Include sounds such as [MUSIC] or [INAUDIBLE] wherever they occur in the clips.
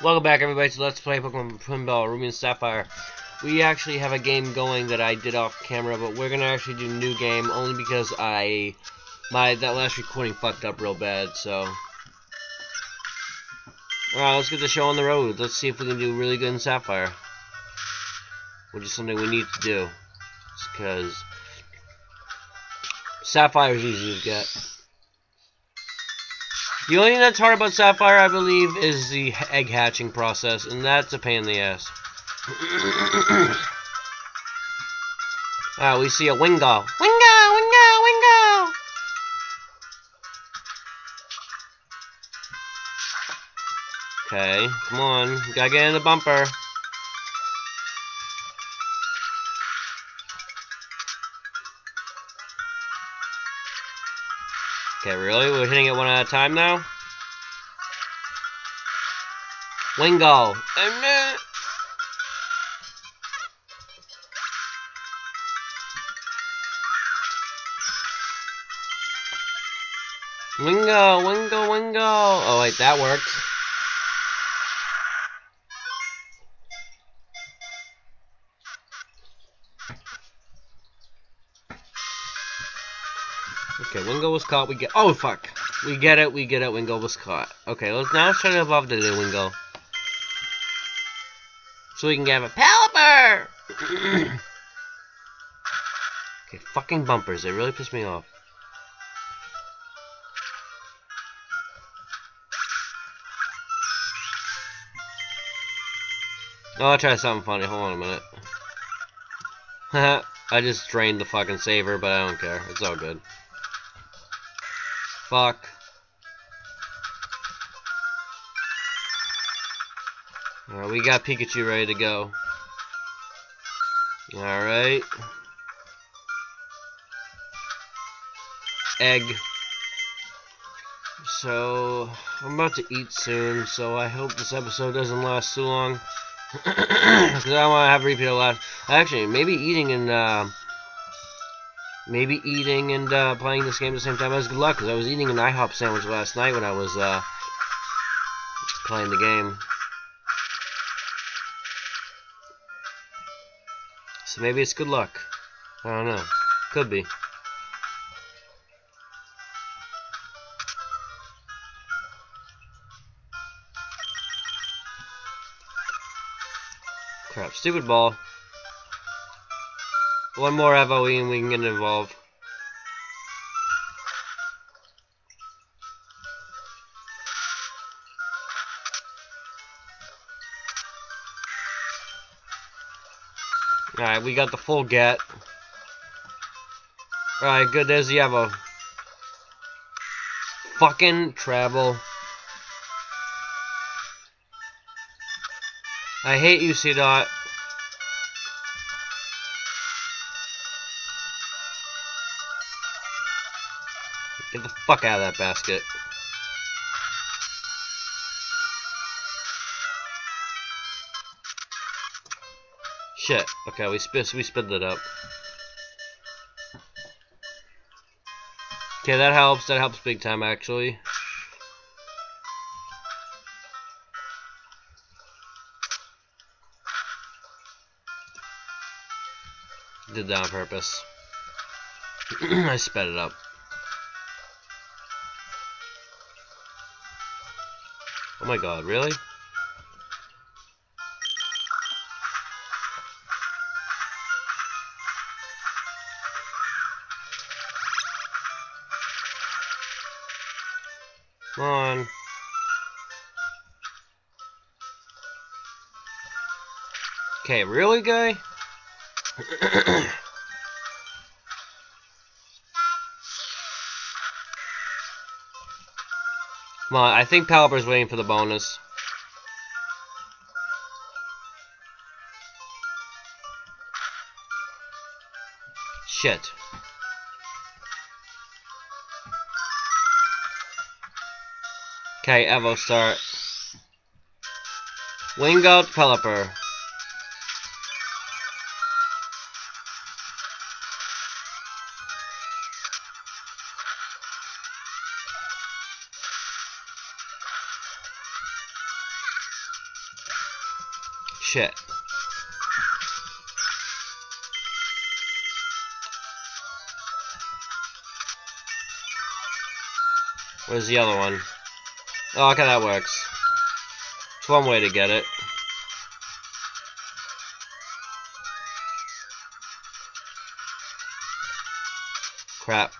Welcome back everybody to Let's Play Pokemon Pinball Ruby and Sapphire. We actually have a game going that I did off camera, but we're gonna actually do a new game only because I my that last recording fucked up real bad, so Alright, let's get the show on the road. Let's see if we can do really good in Sapphire. Which is something we need to do. Because Sapphire is easy to get. The only thing that's hard about Sapphire, I believe, is the egg hatching process, and that's a pain in the ass. ah, we see a Wingull. Wingull, Wingull, Wingull! Okay, come on. Gotta get in the bumper. Okay, really? We're hitting it one at a time now? Wingull. Oh, Wingull, Wingull, Wingull. Oh, wait, that worked. Okay, Wingull was caught. We get. Oh fuck. We get it. We get it. Wingull was caught. Okay, let's now let's try to evolve the Wingull. So we can get a Pelipper. [COUGHS] okay, fucking bumpers. They really piss me off. Oh, I'll try something funny. Hold on a minute. Haha. [LAUGHS] I just drained the fucking saver, but I don't care. It's all good. Fuck. Alright, we got Pikachu ready to go. Alright. Egg. So, I'm about to eat soon, so I hope this episode doesn't last too long. [CLEARS THROAT] Because I want to have repeat of last. Actually, maybe eating in, uh, maybe eating and uh, playing this game at the same time. That's good luck, because I was eating an IHOP sandwich last night when I was uh, playing the game. So maybe it's good luck. I don't know. Could be. Crap, stupid ball. One more Evo and we can get involved. Alright, we got the full get. Alright, good, there's the Evo. Fucking travel. I hate you, C-Dot. Get the fuck out of that basket. Shit. Okay, we spit we spit it up. Okay, that helps. That helps big time actually. Did that on purpose. [CLEARS THROAT] I sped it up. My god, really? Come on. Okay, really, guy? [CLEARS THROAT] Come on, I think Pelipper's waiting for the bonus. Shit. Okay, Evo start. Wingull Pelipper. Shit. Where's the other one? Oh, okay, that works. It's one way to get it. Crap.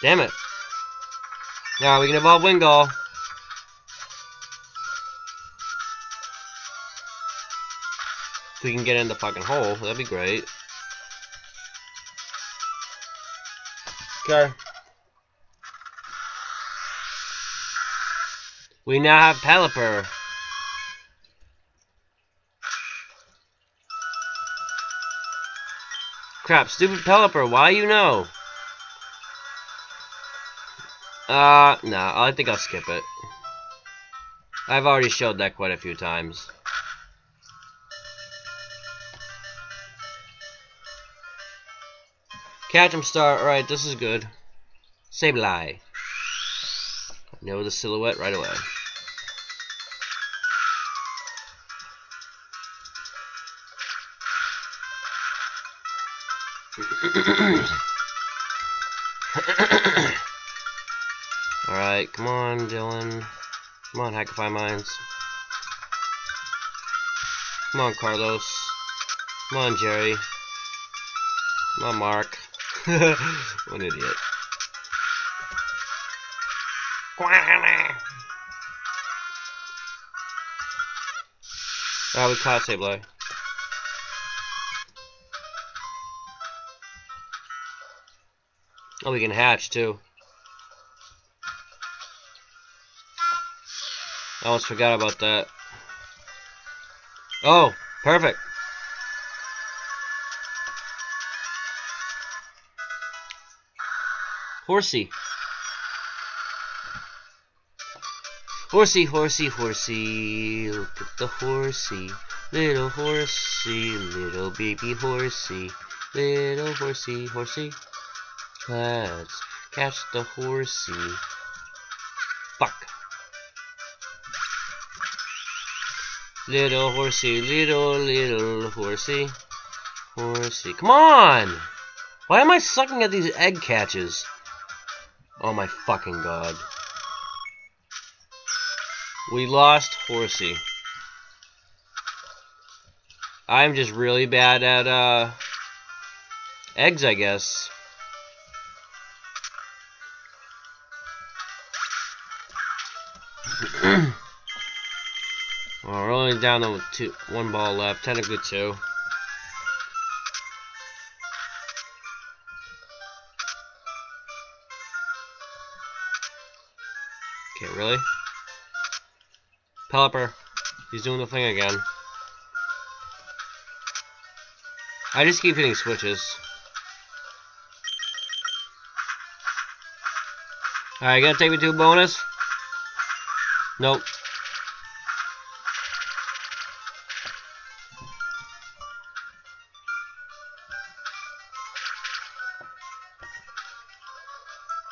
Damn it. Now we can evolve Wingull. If we can get in the fucking hole, that'd be great. Okay. We now have Pelipper. Crap, stupid Pelipper, why you know? Uh, no, nah, I think I'll skip it. I've already showed that quite a few times. Catch him star, alright, this is good. Sableye. Know the silhouette right away. [COUGHS] Alright, come on, Dylan. Come on, Hackify Minds. Come on, Carlos. Come on, Jerry. Come on, Mark. [LAUGHS] what an idiot. Ah, we caught Sableye. Oh, we can hatch too. I almost forgot about that. Oh, perfect. Horsey. Horsey, horsey, horsey, look at the horsey. Little horsey, little baby horsey. Little horsey, horsey. Let's catch the horsey. Fuck. Little horsey, little, little horsey. Horsey. Come on! Why am I sucking at these egg catches? Oh my fucking god. We lost Horsey. I'm just really bad at, uh, eggs, I guess. [CLEARS THROAT] well, we're only down to two, one ball left, technically two. Really? Pelipper. He's doing the thing again. I just keep hitting switches. Alright, gonna take me to a bonus? Nope.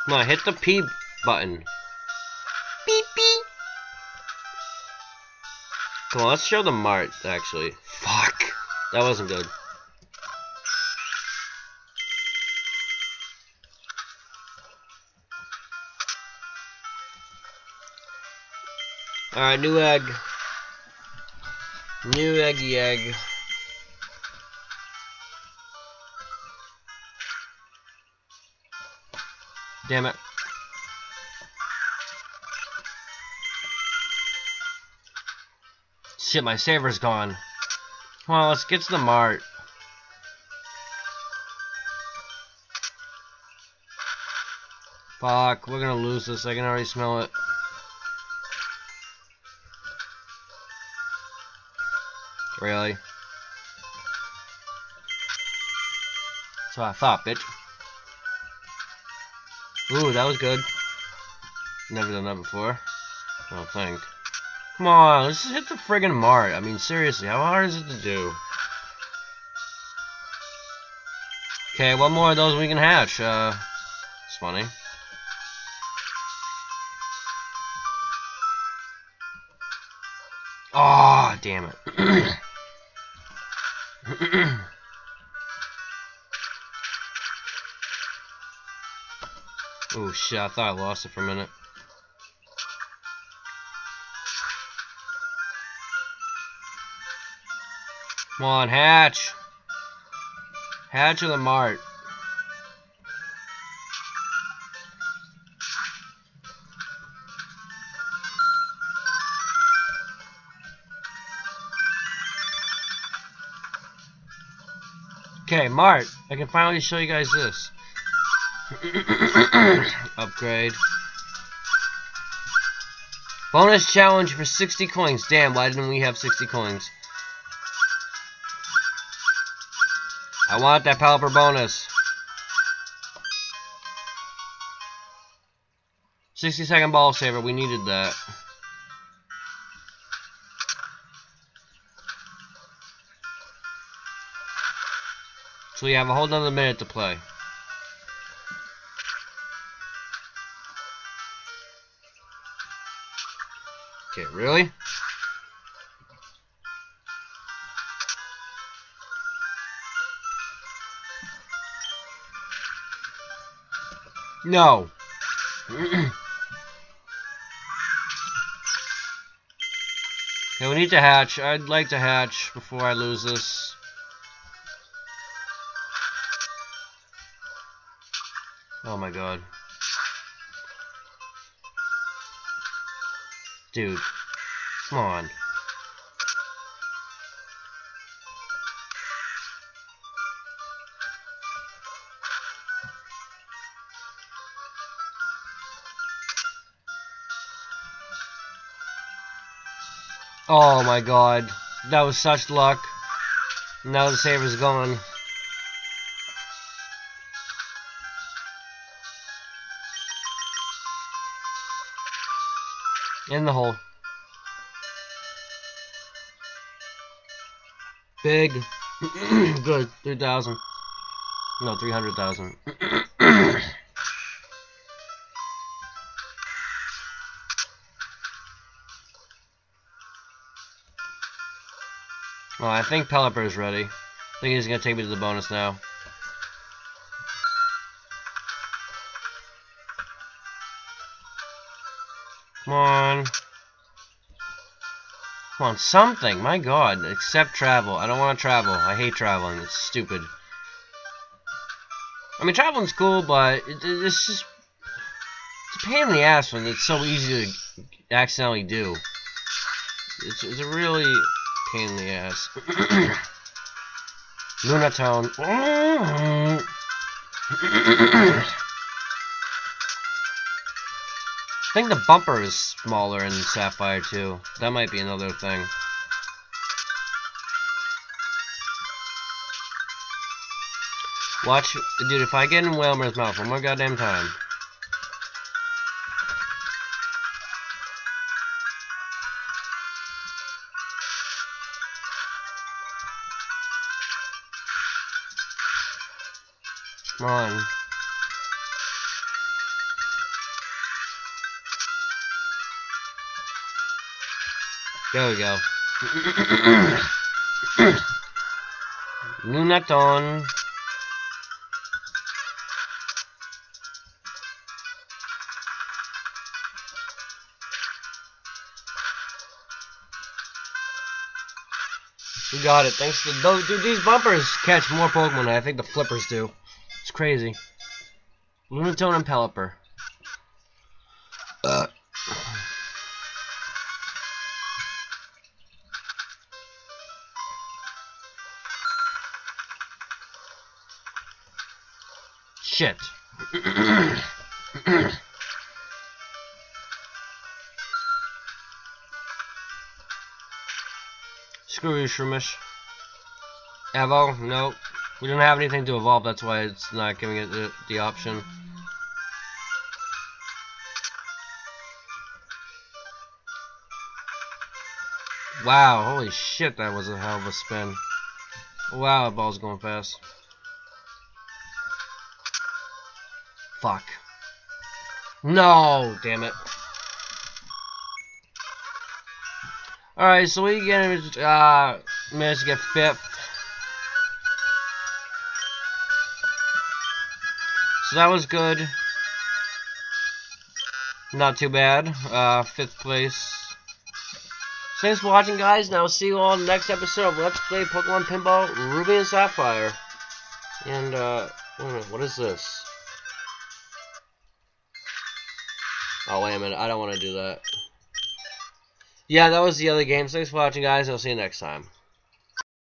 Come on, hit the P button. Come on, let's show the mart, actually. Fuck. That wasn't good. Alright, new egg. New eggy egg. Damn it. Shit, my saver's gone. On, let's get to the mart. Fuck, we're gonna lose this. I can already smell it. Really? That's what I thought, bitch. Ooh, that was good. Never done that before. I don't think. Come on, let's just hit the friggin' mart. I mean, seriously, how hard is it to do? Okay, one more of those we can hatch. Uh, it's funny. Oh, damn it. [COUGHS] oh shit, I thought I lost it for a minute. Come on, Hatch. Hatch of the Mart. Okay, Mart, I can finally show you guys this. [COUGHS] Upgrade. Bonus challenge for 60 coins. Damn, why didn't we have 60 coins? I want that Pelipper bonus. 60 second ball saver, we needed that. So we have a whole nother minute to play. Okay, really? No. [CLEARS THROAT] okay, we need to hatch. I'd like to hatch before I lose this. Oh my god. Dude. Come on. Oh my god. That was such luck. Now the saver's gone. In the hole. Big. [CLEARS THROAT] Good. 3,000. No, 300,000. [CLEARS THROAT] I think Pelipper is ready. I think he's going to take me to the bonus now. Come on. Come on, something. My god. Accept travel. I don't want to travel. I hate traveling. It's stupid. I mean, traveling's cool, but it, it's just... It's a pain in the ass when it's so easy to accidentally do. It's, it's a really pain in the ass. [CLEARS THROAT] Lunatone. I think the bumper is smaller in Sapphire too. That might be another thing. Watch, dude, if I get in Wailmer's mouth one more goddamn time. On. There we go. [COUGHS] Lunatone. We got it. Thanks to those, dude. These bumpers catch more Pokemon I think the flippers do. It's crazy. Lunatone and Pelipper. Uh. Shit. Screw you, Shroomish. Evo? Nope. We don't have anything to evolve, that's why it's not giving it the, the option. Wow, holy shit, that was a hell of a spin. Wow, that ball's going fast. Fuck. No, damn it. Alright, so we get uh managed to get fifth. So that was good. Not too bad. Uh, fifth place. Thanks for watching, guys, and I'll see you all in the next episode of Let's Play Pokemon Pinball Ruby and Sapphire. And, uh, minute, what is this? Oh, wait a minute, I don't want to do that. Yeah, that was the other game. Thanks for watching, guys, I'll see you next time.